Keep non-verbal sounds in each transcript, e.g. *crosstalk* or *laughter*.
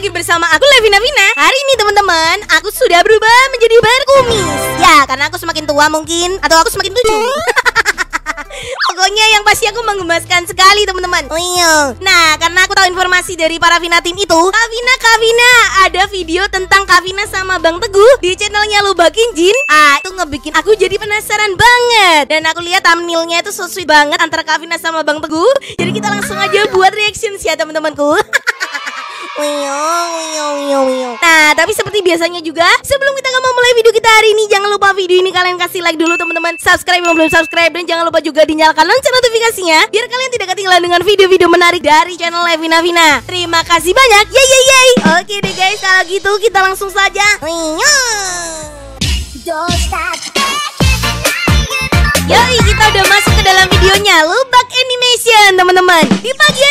lagi bersama aku Levina Vina. Hari ini teman-teman Aku sudah berubah menjadi berkumis Ya karena aku semakin tua mungkin Atau aku semakin lucu *laughs* Pokoknya yang pasti aku menggemaskan sekali teman-teman. Iya. Nah karena aku tahu informasi dari para Vina tim itu Kavina Kavina Ada video tentang Kavina sama Bang Teguh Di channelnya Lubakin Jin Ah itu ngebikin aku jadi penasaran banget. Dan aku lihat thumbnailnya itu sweet banget Antara Kavina sama Bang Teguh. Jadi kita langsung aja buat reaction ya teman-temanku *laughs* Nah, tapi seperti biasanya juga, sebelum kita mau mulai video kita hari ini, jangan lupa video ini kalian kasih like dulu teman-teman, subscribe yang belum subscribe dan jangan lupa juga dinyalakan lonceng notifikasinya biar kalian tidak ketinggalan dengan video-video menarik dari channel Levina Vina. Terima kasih banyak. Yeay yeay yeay. Oke deh guys, kalau gitu kita langsung saja. Yoi, kita udah masuk ke dalam videonya Lubak Animation, teman-teman. Di pagi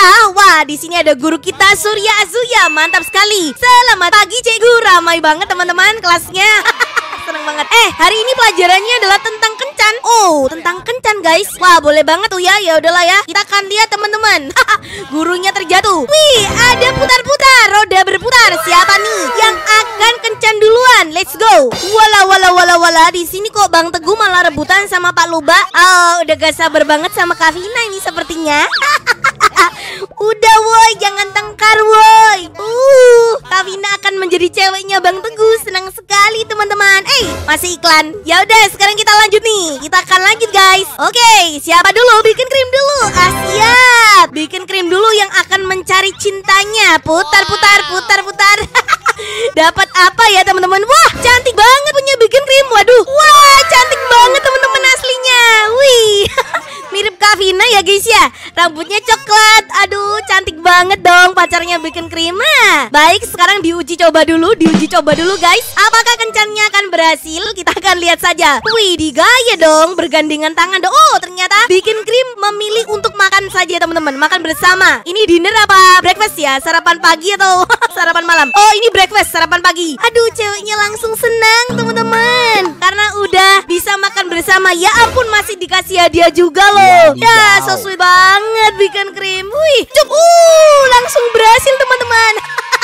cerah, wah, di sini ada guru kita Surya Azuya, mantap sekali. Selamat pagi, Cikgu. Ramai banget teman-teman kelasnya. *laughs* Seneng banget. Eh, hari ini pelajarannya adalah tentang kencan. Oh, tentang kencan, guys. Wah, boleh banget tuh ya. Ya udahlah ya. Kita akan lihat, teman-teman. *laughs* Gurunya terjatuh. Wih, ada putar-putar, roda berputar. Siapa nih yang akan kencan duluan? Let's go. Wala wala wala wala. Di sini kok Bang Teguh malah rebutan sama Pak Luba. Oh, udah gak sabar banget sama Kavina ini sepertinya. *laughs* *laughs* Udah woi, jangan tengkar woi. Uh, Kavina akan menjadi ceweknya Bang Teguh. Senang sekali teman-teman. Eh, masih iklan. Ya udah, sekarang kita lanjut nih. Kita akan lanjut guys. Oke, siapa dulu? Bikin krim dulu. Ah, siap. Bikin krim dulu yang akan mencari cintanya. Putar, putar, putar, putar. *laughs* Dapat apa ya teman-teman? Wah, cantik banget punya bikin krim. Waduh, wah, cantik banget teman-teman aslinya. Wih, *laughs* mirip Kavina ya guys ya. Rambutnya coklat. Aduh, cantik banget dong pacarnya bikin krim. Nah, baik, sekarang diuji coba dulu, diuji coba dulu guys. Apakah kencannya akan berhasil? Kita akan lihat saja. Wih, digaya dong, bergandengan tangan dong. Oh, ternyata bikin krim memilih untuk makan saja teman-teman, makan bersama. Ini dinner apa breakfast ya? Sarapan pagi atau *laughs* sarapan malam? Oh, ini breakfast, sarapan pagi. Aduh, ceweknya langsung senang teman-teman, karena udah bisa makan bersama. Ya ampun, masih dikasih hadiah juga loh. Ya, so sweet banget bikin krim. Wih, cup, uh, langsung berhasil teman-teman.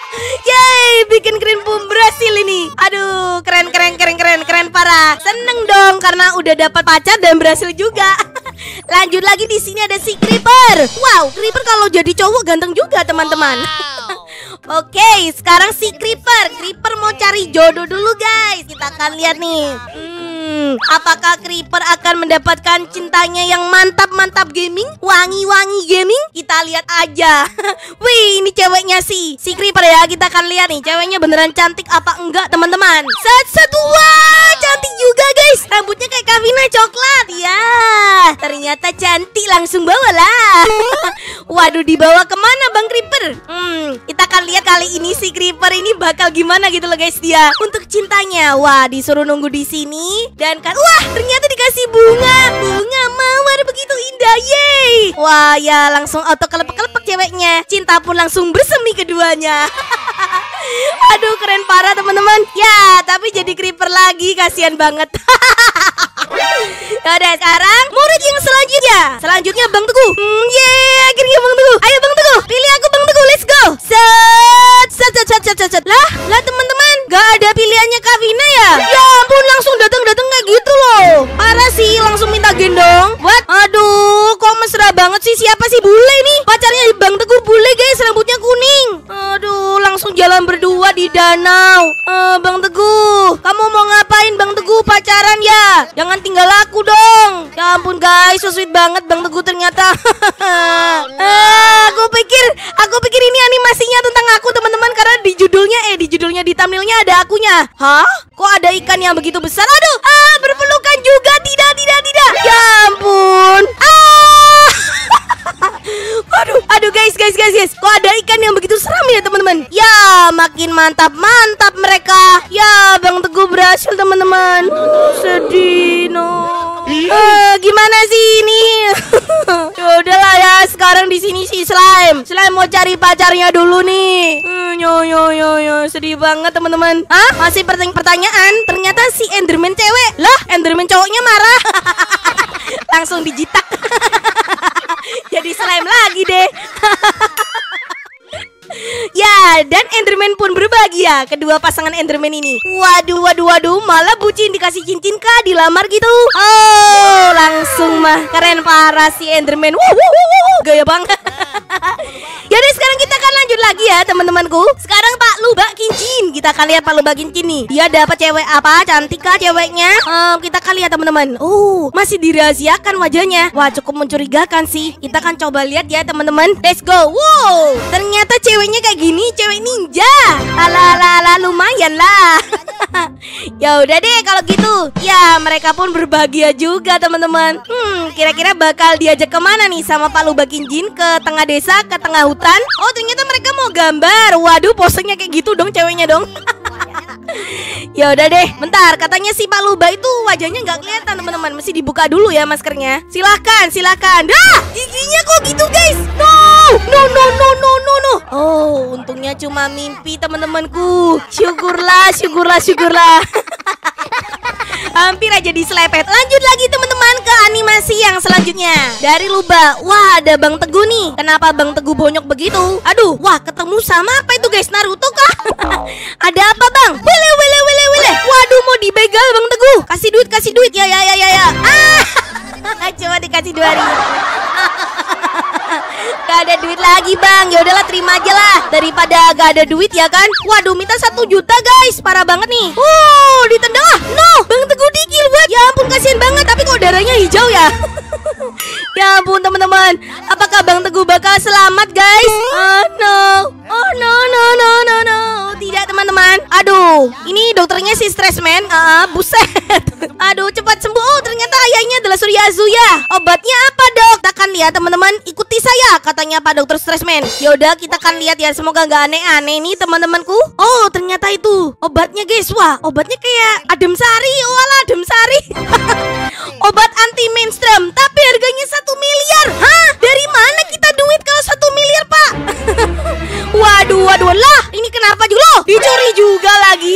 *laughs* Yeay, bikin krim pun berhasil ini. Aduh, keren keren keren keren keren parah. Seneng dong karena udah dapat pacar dan berhasil juga. *laughs* Lanjut lagi di sini ada si Creeper. Wow, Creeper kalau jadi cowok ganteng juga teman-teman. *laughs* Oke, sekarang si Creeper. Creeper mau cari jodoh dulu guys. Kita akan lihat nih. Hmm, apakah Creeper akan mendapatkan cintanya yang mantap-mantap gaming? Wangi-wangi gaming? Kita lihat aja. *laughs* Wih, ini ceweknya sih. Si Creeper ya, kita akan lihat nih. Ceweknya beneran cantik apa enggak, teman-teman? Set set wah, cantik juga guys. Rambutnya kayak Kavina coklat. Ya, ternyata cantik langsung bawalah. *laughs* Waduh, dibawa ke mana Bang Creeper? Hmm, kita akan lihat kali ini si Creeper ini bakal gimana gitu loh guys dia. Untuk cintanya, wah disuruh nunggu di sini dan kan, wah ternyata dikasih bunga, bunga mawar begitu indah, yeay. Wah ya langsung auto kelepek-kelepek ceweknya. Cinta pun langsung bersemi keduanya. *laughs* Aduh keren parah teman-teman. Ya tapi jadi Creeper lagi, kasihan banget. *laughs* Yaudah sekarang murid yang selanjutnya. Selanjutnya Bang Teguh. Hmm, Yeay akhirnya Bang Teguh. Ayo Bang Teguh. Pilih aku Bang Teguh. Let's go. Set Set set set set set, set. Lah Lah teman-teman. Gak ada pilihannya Kavina ya? Ya ampun langsung datang-datang kayak gitu loh. Parah sih langsung minta gendong. What? Aduh kok mesra banget sih? Siapa sih bule nih Pacarnya Bang Teguh bule guys Rambutnya kuning Aduh langsung jalan berdua di danau. Eh Bang Teguh Kamu mau ngapain Bang Teguh? Pacaran ya? Jangan tinggal aku dong. Ya ampun guys So sweet banget Bang Teguh ternyata. Ah, *laughs* Aku pikir Aku pikir ini animasinya tentang aku teman-teman Karena di judulnya Eh di judulnya di thumbnailnya ada akunya. Hah? Kok ada ikan yang begitu besar? Aduh ah, Berpelukan juga. Tidak tidak tidak Ya ampun Ah Aduh, aduh guys, guys, guys. Kok ada ikan yang begitu seram ya teman-teman? Ya, makin mantap, mantap mereka. Ya, Bang Teguh berhasil teman-teman. Sedih, no. Eh, gimana sih ini? *laughs* ya udahlah ya, sekarang di sini si Slime. Slime mau cari pacarnya dulu nih. Hmm, yo yo yo yo, sedih banget teman-teman. Hah? Masih pertanyaan. Ternyata si Enderman cewek. Lah, Enderman cowoknya marah. *laughs* Langsung dijitak. *laughs* Jadi slime lagi deh. *laughs* ya, Ya, dan Enderman pun berbahagia kedua pasangan Enderman ini. Waduh, waduh, waduh, malah bucin dikasih cincin kah dilamar gitu. Oh, langsung mah keren parah si Enderman. Wuh, wuh, wuh, wuh. Gaya banget. *laughs* Jadi sekarang kita akan lanjut lagi ya teman-temanku. Sekarang Pak Lubak Kincin. Kita akan lihat Pak Lubak Kincin nih. Dia dapat cewek apa? Cantik kah ceweknya? Um, kita akan lihat teman-teman. Oh, masih dirahasiakan wajahnya. Wah, cukup mencurigakan sih. Kita akan coba lihat ya teman-teman. Let's go. Wow, ternyata ceweknya kayak gini, cewek ninja. Ala ala ala lumayan lah. *laughs* ya udah deh kalau gitu. Ya, mereka pun berbahagia juga teman-teman. Hmm, kira-kira bakal diajak ke mana nih sama Pak Lubak Kincin ke tengah desa, ke tengah hutan? Oh, ternyata mereka mau gambar. Waduh, posenya kayak gitu dong ceweknya dong. *laughs* ya udah deh, bentar. Katanya si Pak Luba itu wajahnya nggak kelihatan teman-teman. Mesti dibuka dulu ya maskernya. Silahkan, silahkan. Dah, giginya kok gitu guys? No, no, no, no, no, no, no. Oh, untungnya cuma mimpi teman-temanku. Syukurlah, syukurlah, syukurlah. *laughs* Hampir aja diselepet. Lanjut lagi teman-teman ke animasi yang selanjutnya. Dari Luba. Wah ada Bang Teguh nih. Kenapa Bang Teguh bonyok begitu? Aduh wah ketemu sama apa itu guys? Naruto kah? *laughs* Ada apa bang? Wile wile wile wile Waduh mau dibegal Bang Teguh. Kasih duit kasih duit. Ya ya ya ya ya. Ah! *laughs* Cuma dikasih dua ribu Gak ada duit lagi bang. Ya udahlah terima aja lah. Daripada gak ada duit ya kan? Waduh minta satu juta guys. Parah banget nih. Wow ditendang No Bang Teguh dikil buat Ya ampun kasihan banget. Tapi kok darahnya hijau ya? *laughs* Ya ampun teman-teman. Apakah Bang Teguh bakal selamat guys? Oh no. Oh no no no no no. Tidak teman-teman. Aduh Ini dokternya si stress man Ah buset. *laughs* Aduh cepat sembuh Ayahnya adalah Surya Azuya. Obatnya apa dok? Kita akan lihat teman-teman. Ikuti saya Katanya Pak Dokter Stressman Yaudah kita akan lihat ya. Semoga nggak aneh-aneh nih teman-temanku. Oh ternyata itu. Obatnya guys. Wah obatnya kayak Adem Sari alah Adem Sari *laughs* Obat anti mainstream Tapi harganya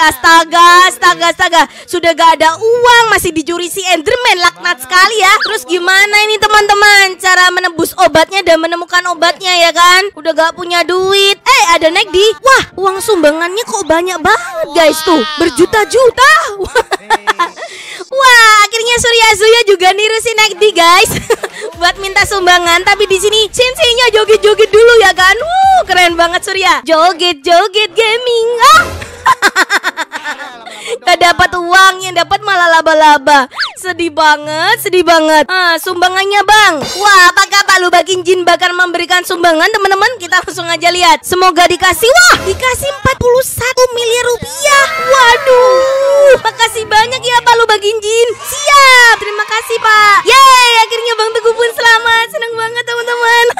Astaga astaga astaga. Sudah gak ada uang Masih dicuri si Enderman. Laknat sekali ya. Terus gimana ini teman-teman? Cara menebus obatnya dan menemukan obatnya ya kan? Udah gak punya duit. Eh ada naik di. Wah uang sumbangannya kok banyak banget guys tuh. Berjuta-juta. *laughs* Wah akhirnya Surya Zuya juga niru si Nekdi guys. *laughs* Buat minta sumbangan Tapi di sini Senseinya joget-joget dulu ya kan? Wuh keren banget Surya. Joget-joget gaming. Ah *laughs* Gak dapat uang yang dapat malah laba-laba. Sedih banget, sedih banget. Ah, Sumbangannya bang. Wah apakah Pak Lubakin Jin bakal memberikan sumbangan teman-teman. Kita langsung aja lihat. Semoga dikasih Wah dikasih 41 miliar rupiah. Waduh Makasih banyak ya Pak Lubakin Jin Siap Terima kasih Pak. Yeay akhirnya Bang Teguh pun selamat. Senang banget teman-teman. *laughs*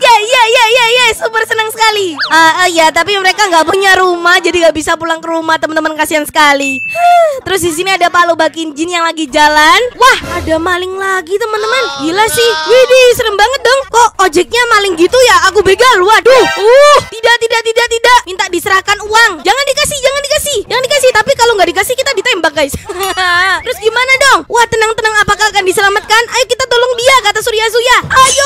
Ya ya ya ya ya Super senang sekali uh, uh, ya tapi mereka nggak punya rumah Jadi nggak bisa pulang ke rumah teman-teman kasihan sekali Terus di sini ada Pak Lubakin Jin yang lagi jalan. Wah, ada maling lagi teman-teman. Gila sih. Widih, serem banget dong. Kok ojeknya maling gitu ya? Aku begal. Waduh. Uh, tidak tidak tidak tidak. Minta diserahkan uang. Jangan dikasih, jangan dikasih. Jangan dikasih. Tapi kalau nggak dikasih kita ditembak, guys. *laughs* Terus gimana dong? Wah, tenang-tenang apakah akan diselamatkan? Ayo kita tolong dia kata Surya Surya. Ayo,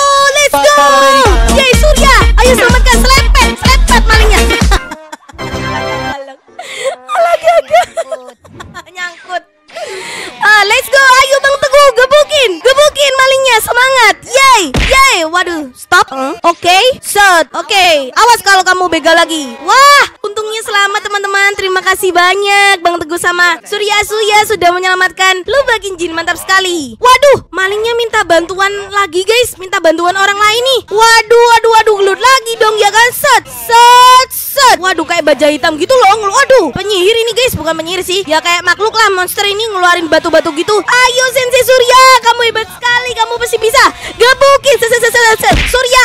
oke, okay. set, oke, okay. awas kalau kamu begal lagi, wah, untungnya selamat teman-teman, terima kasih banyak. Bang Teguh sama Surya Suya sudah menyelamatkan lu bagian jin, mantap sekali, waduh, malingnya minta bantuan lagi guys, minta bantuan orang lain nih, waduh, waduh, waduh, gelut lagi dong ya kan, set, set, set, waduh, kayak baja hitam gitu loh, waduh, penyihir ini guys, bukan penyihir sih, ya kayak makhluk lah, monster ini ngeluarin batu-batu gitu. Ayo Sensei Surya, kamu hebat sekali, kamu pasti bisa. Gebukin. Surya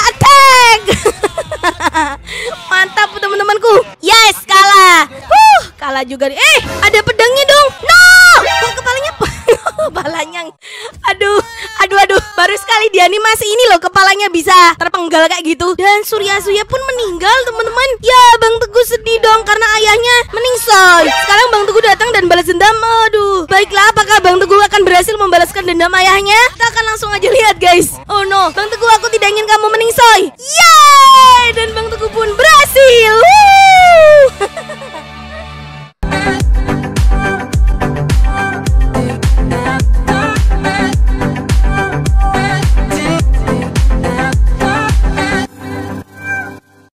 juga. Eh, ada pedangnya dong. No! Kok kepalanya *laughs* kepalanya aduh aduh aduh. Baru sekali di animasi ini loh kepalanya bisa terpenggal kayak gitu. Dan Surya Surya pun meninggal teman-teman. Ya Bang Teguh sedih dong karena ayahnya meningsoy sekarang Bang Teguh datang dan balas dendam. Aduh. Baiklah apakah Bang Teguh akan berhasil membalaskan dendam ayahnya? Kita akan langsung aja lihat guys. Oh no. Bang Teguh aku tidak ingin kamu meningsoy Yeay! Dan Bang Teguh pun berhasil